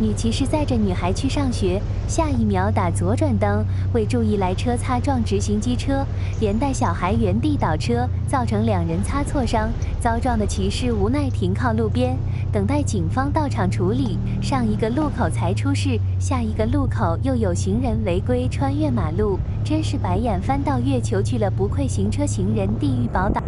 女骑士载着女孩去上学下一秒打左转灯未注意来车擦撞直行机车连带小孩原地倒车造成两人擦挫伤。遭撞的骑士无奈停靠路边等待警方到场处理。上一个路口才出事下一个路口又有行人违规穿越马路真是白眼翻到月球去了不愧行车行人地狱宝岛。